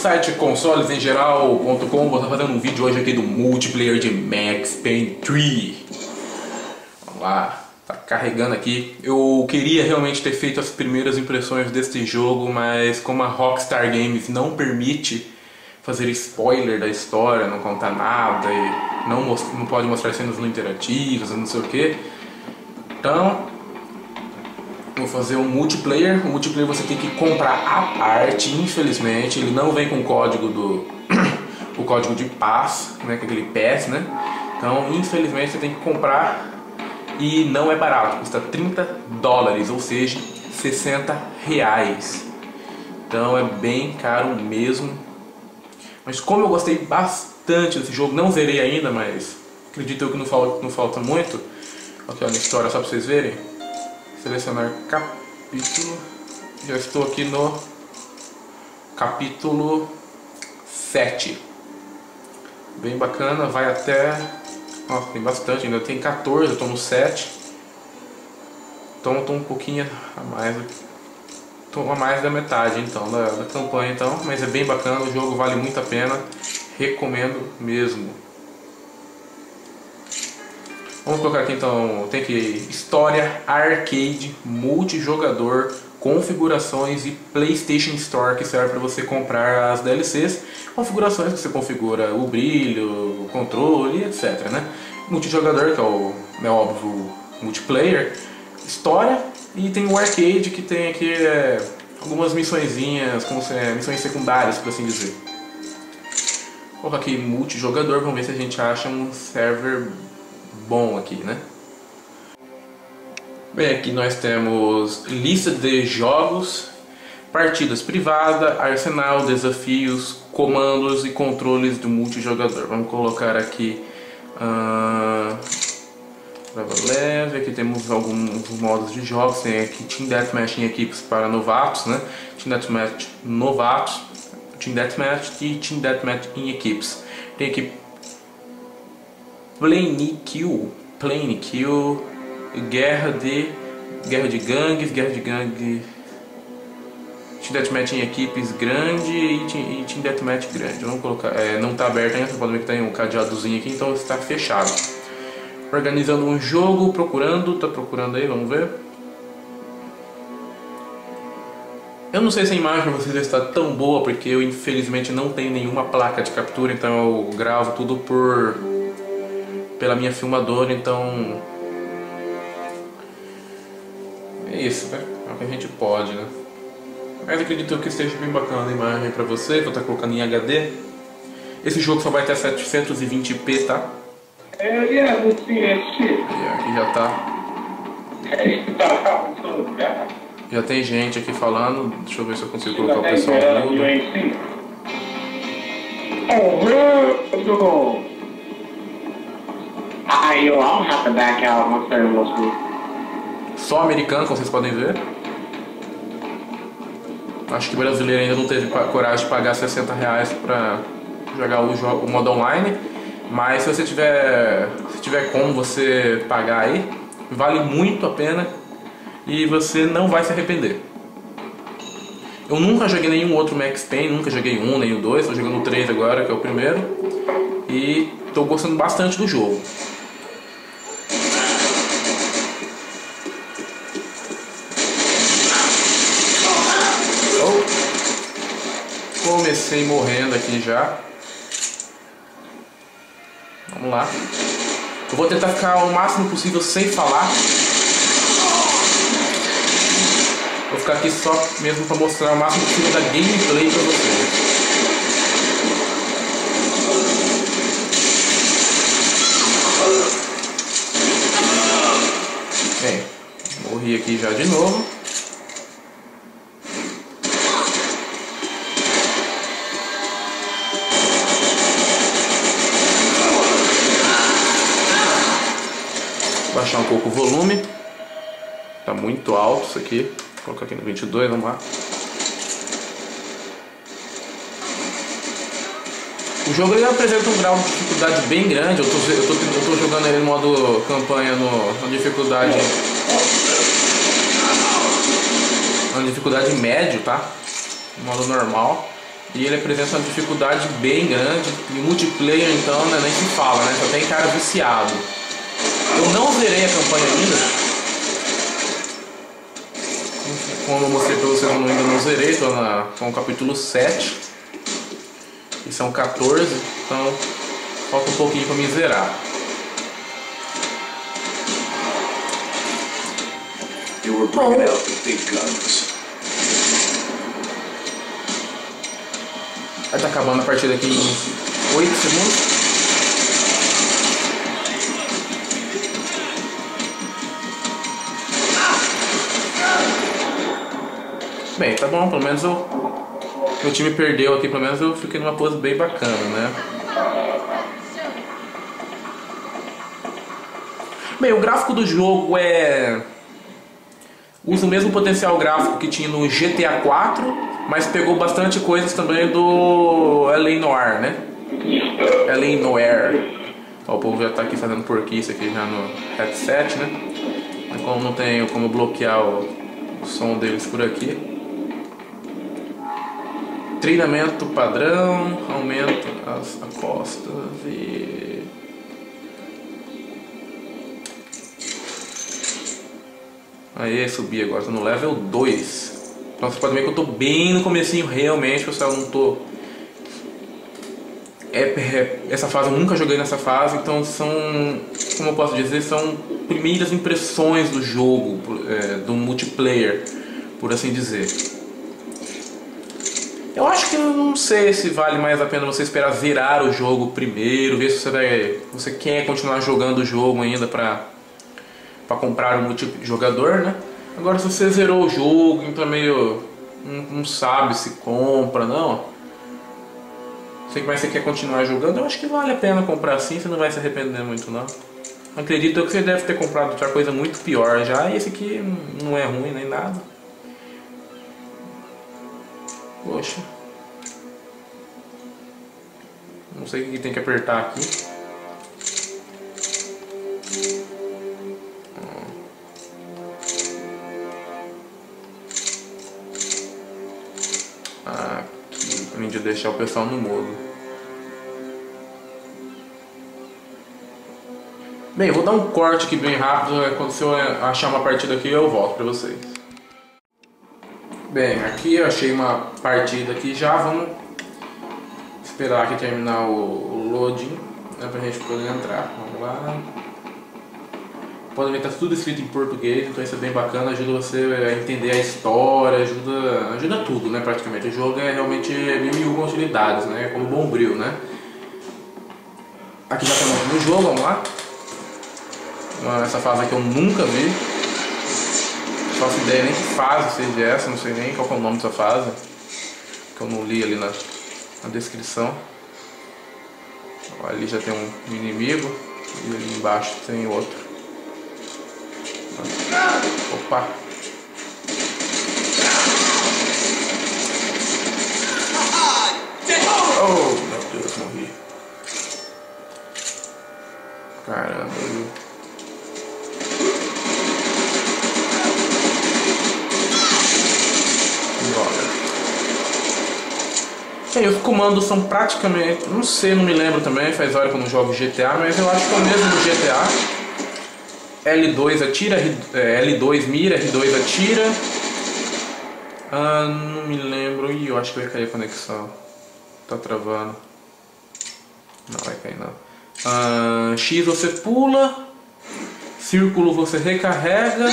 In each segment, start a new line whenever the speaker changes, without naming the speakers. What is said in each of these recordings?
site consolesemgeral.com Vou estar fazendo um vídeo hoje aqui do multiplayer de Max Payne 3 Vamos lá, tá carregando aqui. Eu queria realmente ter feito as primeiras impressões deste jogo Mas como a Rockstar Games não permite fazer spoiler da história, não contar nada e não, não pode mostrar cenas no interativas, não sei o que Então, Vou fazer um multiplayer. O multiplayer você tem que comprar a parte, infelizmente. Ele não vem com o código do. o código de paz, né? Com aquele PES, né? Então, infelizmente, você tem que comprar e não é barato, custa 30 dólares, ou seja, 60 reais. Então é bem caro mesmo. Mas como eu gostei bastante desse jogo, não zerei ainda, mas acredito eu que não falta, não falta muito. Aqui olha a história só para vocês verem selecionar capítulo. Já estou aqui no capítulo 7. Bem bacana, vai até. Nossa, tem bastante, ainda tem 14, eu estou no 7. Então estou um pouquinho a mais. Estou a mais da metade então da, da campanha então, mas é bem bacana, o jogo vale muito a pena. Recomendo mesmo. Vamos colocar aqui então, tem que história, arcade, multijogador, configurações e PlayStation Store que serve para você comprar as DLCs, configurações que você configura o brilho, o controle, etc. Né? Multijogador que é o, é óbvio, multiplayer, história e tem o arcade que tem aqui é, algumas missõezinhas, como é, missões secundárias, por assim dizer. Vou colocar aqui multijogador, vamos ver se a gente acha um server bom aqui, né? Bem, aqui nós temos lista de jogos, partidas privada, arsenal, desafios, comandos e controles do multijogador. Vamos colocar aqui uh, leve, aqui temos alguns modos de jogos, tem aqui Team Deathmatch em equipes para novatos, né? Team Deathmatch novatos, Team Deathmatch e Team Deathmatch em equipes. Tem aqui Plane Kill, Plane Kill, Guerra de Guerra de Gangues, Guerra de Gangue, Team Deathmatch em equipes grande e Team, e team Deathmatch grande. Vamos colocar, é, não está aberto ainda, pode ver que tem um cadeadozinho aqui, então está fechado. Organizando um jogo, procurando, tá procurando aí, vamos ver. Eu não sei se a imagem para vocês está tão boa, porque eu infelizmente não tenho nenhuma placa de captura, então eu gravo tudo por pela minha filmadora, então é isso, né? É o que a gente pode, né? Mas acredito que esteja bem bacana a imagem pra você, vou estar colocando em HD. Esse jogo só vai ter 720p, tá?
É, see that shit.
E aqui já tá. Já tem gente aqui falando, deixa eu ver se eu consigo colocar o pessoal mudo.
Ah, eu I'll have back out once they're mostly.
Só americano, como vocês podem ver. Acho que o brasileiro ainda não teve coragem de pagar 60 reais pra jogar o, jogo, o modo online. Mas se você tiver, se tiver como você pagar aí, vale muito a pena e você não vai se arrepender. Eu nunca joguei nenhum outro Max Payne, nunca joguei um nem o dois, estou jogando o 3 agora, que é o primeiro. E estou gostando bastante do jogo. Comecei morrendo aqui já. Vamos lá. Eu vou tentar ficar o máximo possível sem falar. Vou ficar aqui só mesmo para mostrar o máximo possível da gameplay para vocês. Bem, morri aqui já de novo. Baixar um pouco o volume. Tá muito alto isso aqui. Vou colocar aqui no 22, vamos lá. O jogo ele apresenta um grau de dificuldade bem grande. Eu tô, eu tô, eu tô jogando ele no modo campanha no, na dificuldade. Na dificuldade médio, tá? No modo normal. E ele apresenta uma dificuldade bem grande. E multiplayer então né, nem se fala, né? Só tem cara viciado. Eu não zerei a campanha ainda. Como eu mostrei pra vocês, eu ainda não zerei, tô na, com o capítulo 7. E são 14, então falta um pouquinho pra me zerar.
You were bringing out the big guns.
Vai tá acabando a partida aqui em 8 segundos. Bem, tá bom, pelo menos eu. Meu time perdeu aqui, pelo menos eu fiquei numa pose bem bacana, né? Bem, o gráfico do jogo é. Usa o mesmo potencial gráfico que tinha no GTA 4, mas pegou bastante coisas também do LA Noir, né? LA Noir. Ó, o povo já tá aqui fazendo porquice aqui já no headset, né? Como não tenho como bloquear o, o som deles por aqui. Treinamento padrão, aumento as acostas e. Aí, subi agora, tô no level 2. Então você pode ver que eu tô bem no comecinho, realmente, pessoal, não tô... É, é, essa fase eu nunca joguei nessa fase, então são, como eu posso dizer, são primeiras impressões do jogo, é, do multiplayer, por assim dizer. Eu acho que não sei se vale mais a pena você esperar virar o jogo primeiro, ver se você vai, você quer continuar jogando o jogo ainda pra, pra comprar um multijogador, né? Agora se você zerou o jogo, então é meio não, não sabe se compra, não. Sei que você quer continuar jogando, eu acho que vale a pena comprar assim, você não vai se arrepender muito não. Acredito que você deve ter comprado outra coisa muito pior já, e esse aqui não é ruim nem nada. Poxa. Não sei o que tem que apertar aqui. Aqui, pra gente deixar o pessoal no modo. Bem, vou dar um corte aqui bem rápido. é Quando eu achar uma partida aqui, eu volto pra vocês. Bem, aqui eu achei uma partida aqui já, vamos esperar aqui terminar o, loading né, pra gente poder entrar. Vamos lá. Podem ver que tá tudo escrito em português, então isso é bem bacana, ajuda você a entender a história, ajuda, ajuda tudo, né, praticamente. O jogo é realmente mil e uma utilidades, né, como bombril, né. Aqui já estamos no jogo, vamos lá. Essa fase aqui eu nunca vi faço ideia nem que fase seja essa, não sei nem qual é o nome dessa fase. Que eu não li ali na, na descrição. Ali já tem um inimigo e ali embaixo tem outro. Opa! Oh, meu Deus, morri. Caramba, viu? Sim, os comandos são praticamente. Não sei, não me lembro também, faz hora que eu não jogo GTA, mas eu acho que é o mesmo do GTA. L2 atira, L2 mira, R2 atira. Ah, não me lembro. Ih, eu acho que vai cair a conexão. Tá travando. Não vai cair não. Ah, X você pula. Círculo você recarrega.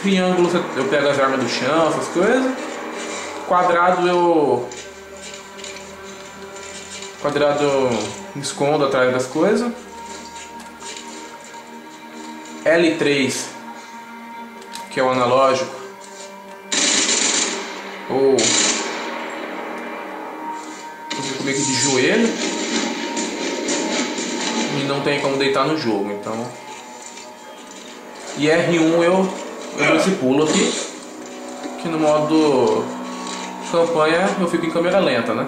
Triângulo eu pego as armas do chão, essas coisas. Quadrado eu. Quadrado eu escondo atrás das coisas. L3, que é o analógico. Ou. Eu fico meio que de joelho. E não tem como deitar no jogo, então. E R1 eu, eu dou esse pulo aqui. Que no modo campanha eu fico em câmera lenta, né?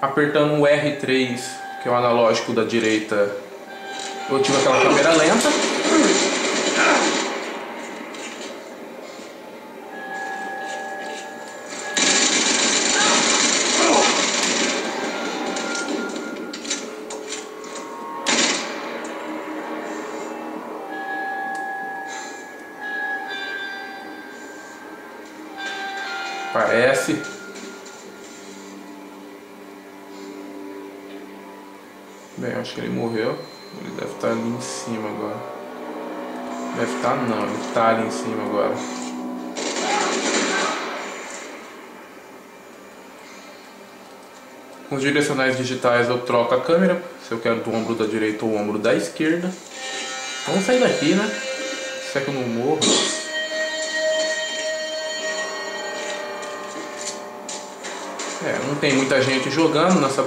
Apertando o R3, que é o analógico da direita, eu ativo aquela câmera lenta. aparece. Bem, acho que ele morreu. Ele deve estar ali em cima agora. Deve estar não, ele está ali em cima agora. Com os direcionais digitais eu troco a câmera, se eu quero do ombro da direita ou ombro da esquerda. Vamos sair daqui, né? Se é que eu não morro. É, não tem muita gente jogando nessa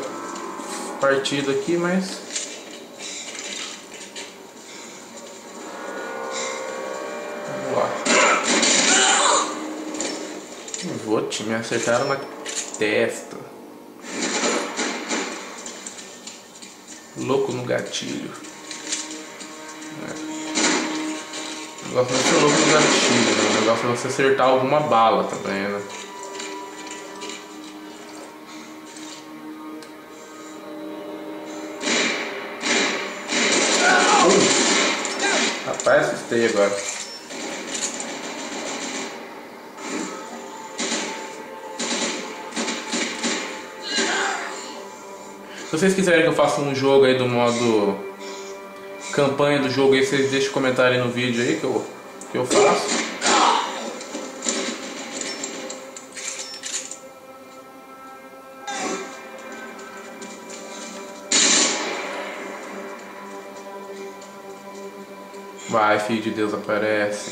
partida aqui, mas... Vamos lá. Vou te me acertaram na testa. Louco no gatilho. É. O negócio não é ser louco no gatilho, né? O negócio é você acertar alguma bala também, né? Agora. Se vocês quiserem que eu faça um jogo aí do modo campanha do jogo aí, vocês deixem comentário aí no vídeo aí que eu, que eu faço. Vai, filho de Deus, aparece.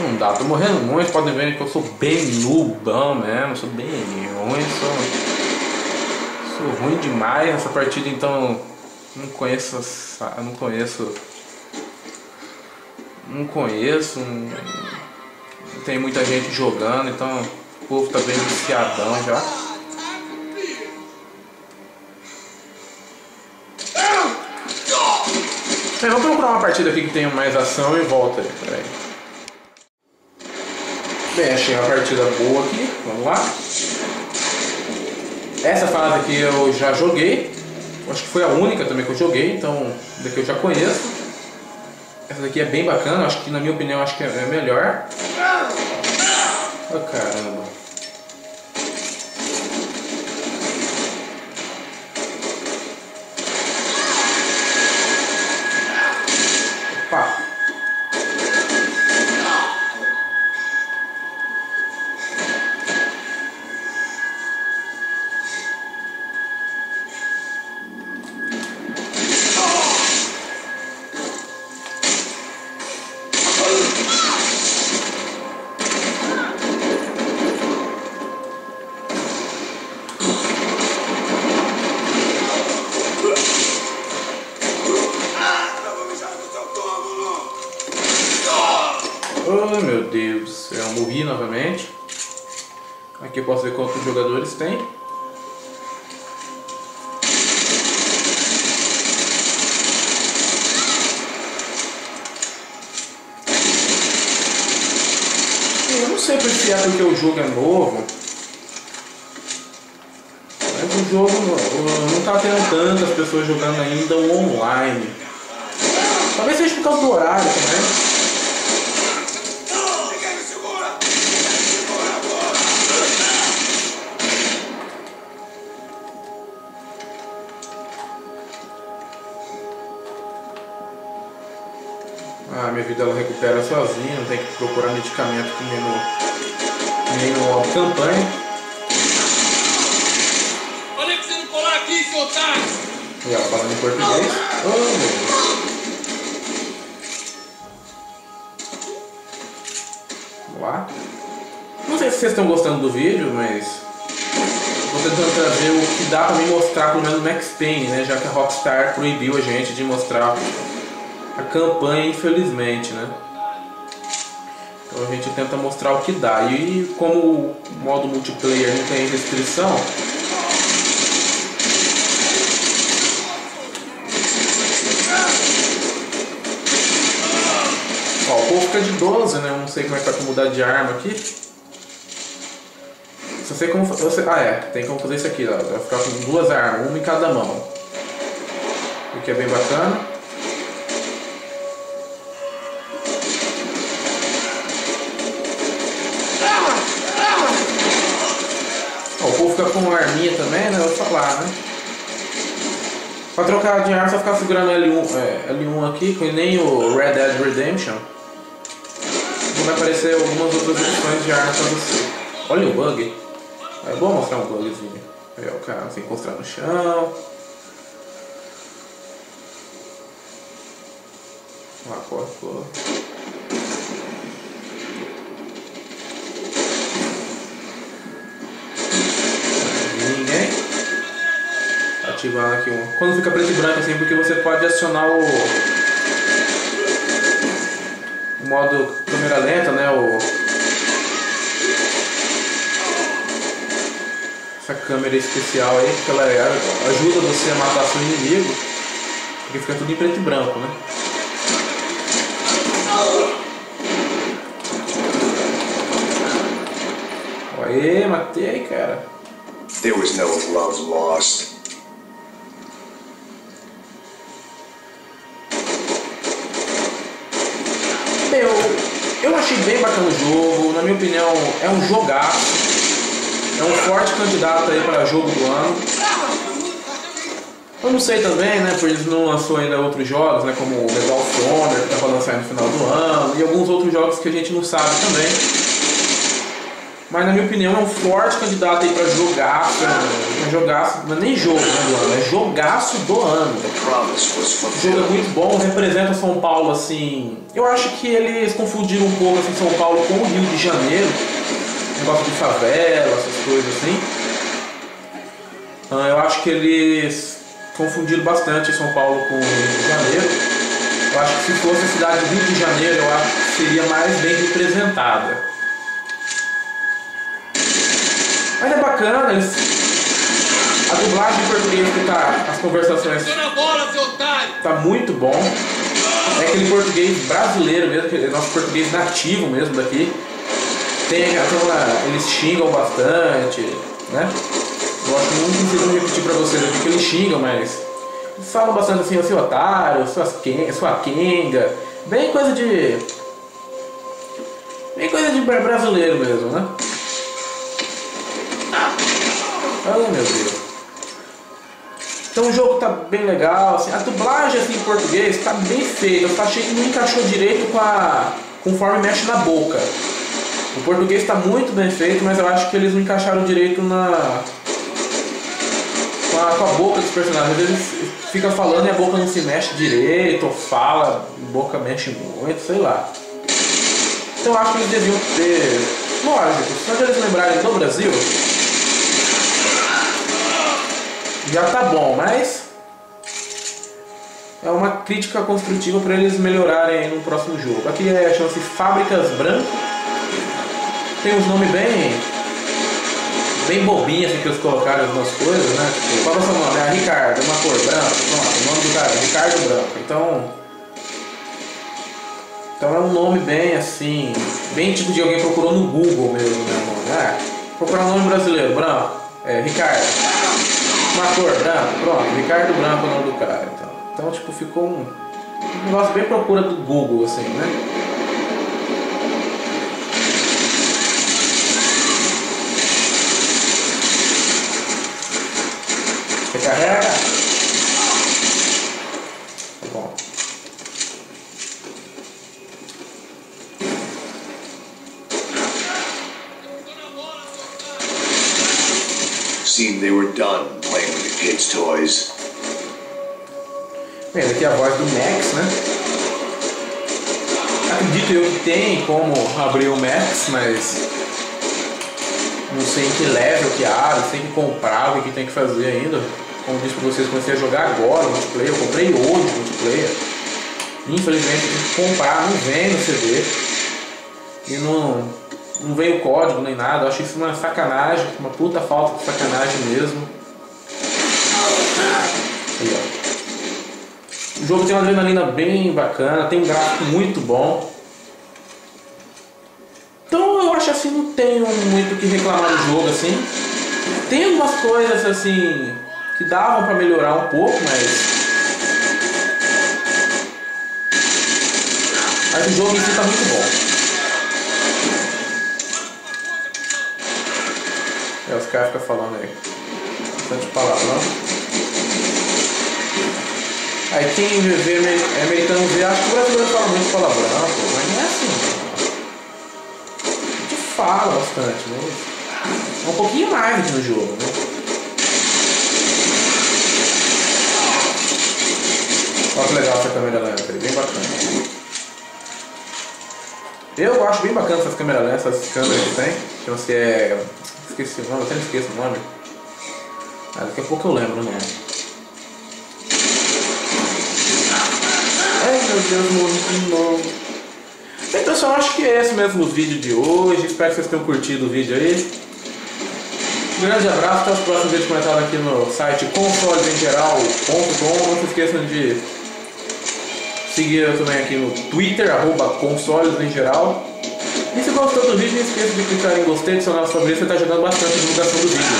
Não dá, tô morrendo muito, podem ver que eu sou bem nubão mesmo, sou bem ruim, sou, sou ruim demais nessa partida, então não conheço, não conheço, não conheço, não, tem muita gente jogando, então o povo tá bem viciadão já. Bem, vamos procurar uma partida aqui que tenha mais ação e volta aí, peraí. Bem, achei uma partida boa aqui, vamos lá. Essa fase aqui eu já joguei, acho que foi a única também que eu joguei, então daqui eu já conheço. Essa daqui é bem bacana, acho que na minha opinião acho que é melhor. Oh caramba. Oh meu Deus céu, morri novamente. Aqui eu posso ver quantos jogadores tem. Eu não sei se é porque o jogo é novo. Mas o jogo não, não tá tendo tantas pessoas jogando ainda online. Talvez seja por causa do horário também. Ah, minha vida ela recupera sozinha, não tem que procurar medicamento que nem no, nem no modo campanha.
Olha que você não colar aqui, seu otário!
E ela falando em português. Oh, meu Deus. Vamos lá. Não sei se vocês estão gostando do vídeo, mas vou tentando trazer o que dá pra me mostrar pelo menos no Max Payne, né? Já que a Rockstar proibiu a gente de mostrar a campanha, infelizmente, né? Então a gente tenta mostrar o que dá. E como o modo multiplayer não tem restrição, fica de 12, né? Não sei como é que vai mudar de arma aqui. Só sei como. Você, ah, é, tem como fazer isso aqui, ó. Vai ficar com duas armas, uma em cada mão. o que é bem bacana. Com arminha também, né? Eu falar, né? Pra trocar de arma, só ficar segurando L1, é, L1 aqui, que nem o Red Dead Redemption. Vai aparecer algumas outras opções de arma pra você. Olha o bug. É bom mostrar um bugzinho. Aí, ó, o cara se encostar no chão. Lá, corre, corre. Ativar aqui um. Quando fica preto e branco assim, porque você pode acionar o. o modo câmera lenta, né? O. Essa câmera especial aí, que ela ajuda você a matar seu inimigo. Porque fica tudo em preto e branco, né? Aê, matei, cara.
There was no love lost.
Bem bacana o jogo, na minha opinião é um jogaço. É um forte candidato aí para jogo do ano. Eu não sei também, né, porque eles não lançou ainda outros jogos, né, como o Medal of Honor, que tá pra lançar no final do ano, e alguns outros jogos que a gente não sabe também. Mas na minha opinião é um forte candidato aí pra jogaço, é jogaço, não é nem jogo né, do ano, é jogaço do ano. O jogo é muito bom, representa São Paulo assim. Eu acho que eles confundiram um pouco assim, São Paulo com o Rio de Janeiro. Negócio de favela, essas coisas assim. Ah, eu acho que eles confundiram bastante São Paulo com o Rio de Janeiro. Eu acho que se fosse a cidade do Rio de Janeiro, eu acho que seria mais bem representada. Mas é bacana, eles... a dublagem em português que tá, as conversações
otário!
tá muito bom. É aquele português brasileiro mesmo, aquele nosso português nativo mesmo daqui. Tem aquela. Eles xingam bastante, né? Eu acho que não preciso repetir pra vocês aqui que eles xingam, mas. Eles falam bastante assim, o seu otário, suas quen, sua quenga. Bem coisa de. Bem coisa de bra- brasileiro mesmo, né? Ai meu Deus. Então o jogo tá bem legal, assim, a dublagem assim, em português tá bem feita, eu achei que não encaixou direito com a. conforme mexe na boca. O português tá muito bem feito, mas eu acho que eles não encaixaram direito na. com a, com a boca dos personagens. Às vezes fica falando e a boca não se mexe direito, ou fala, a boca mexe muito, sei lá. Então eu acho que eles deviam ter. Lógico, só de eles lembrarem do Brasil, já tá bom, mas é uma crítica construtiva para eles melhorarem no próximo jogo. Aqui é chama-se Fábricas Branco. Tem uns nomes bem bem bobinhos assim, que eles colocaram algumas coisas, né? Tipo, qual é o seu nome? Ah, Ricardo, uma cor branca. Pronto, o nome do cara é Ricardo Branco. Então então é um nome bem assim, bem tipo de alguém procurou no Google mesmo, né? Nome. Ah, procurar um nome brasileiro, branco, é Ricardo. Uma cor branco, pronto, Ricardo Branco é o nome do cara. Então, então tipo, ficou um, um negócio bem procura do Google, assim, né? Mas não sei em que level que abre, tem que comprar, o que tem que fazer ainda. Como disse pra vocês, comecei a jogar agora multiplayer, eu comprei hoje multiplayer. Infelizmente eu tive que comprar, não vem no CD. E não, não veio o código nem nada, eu achei isso uma sacanagem, uma puta falta de sacanagem mesmo. Aí, ó. O jogo tem uma adrenalina bem bacana, tem um gráfico muito bom. Então eu acho assim, não tenho muito o que reclamar do jogo, assim. Tem algumas coisas assim que davam para melhorar um pouco, mas. Mas o jogo em si tá muito bom. É, os caras ficam falando aí. Bastante palavrão. Aí quem vê é americano vê, acho que o brasileiro fala muito palavrão. Fala bastante, mas é um pouquinho mais no jogo, né? Olha que legal essa câmera lenta bem bacana. Eu acho bem bacana essas câmeras lentas, essas câmeras que tem. Chama-se é. Esqueci o nome, eu sempre esqueço o nome. Ah, daqui a pouco eu lembro o nome. Ai meu Deus, muito novo. Bem, pessoal, acho que é esse mesmo o vídeo de hoje. Espero que vocês tenham curtido o vídeo aí. Um grande abraço, até os próximos vídeos comentados aqui no site consolesemgeral.com. Não se esqueçam de seguir eu também aqui no Twitter, arroba consoles em geral. E se gostou do vídeo, não esqueça de clicar em gostei, adicionar sua favorito, você está ajudando bastante a divulgação do vídeo.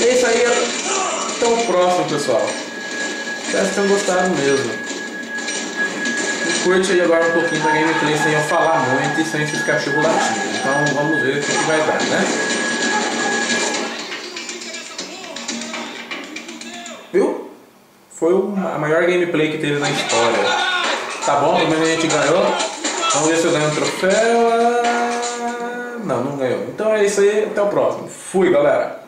É isso aí, até o próximo, pessoal. Espero que tenham gostado mesmo. Curte aí agora um pouquinho da gameplay sem eu falar muito e sem esses cachorros latindo. Então vamos ver o que, que vai dar, né? Viu? Foi a maior gameplay que teve na história. Tá bom, pelo menos a gente ganhou. Vamos ver se eu ganho um troféu. Ah, Não, não ganhou. Então é isso aí, até o próximo. Fui, galera.